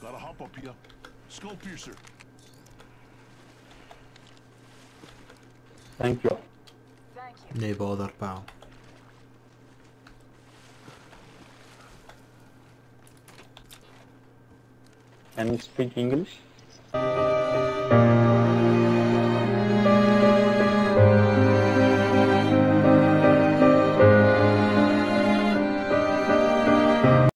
Gotta hop up here. Skull piercer. Thank you. Thank you. نيبو pal. Can you speak English?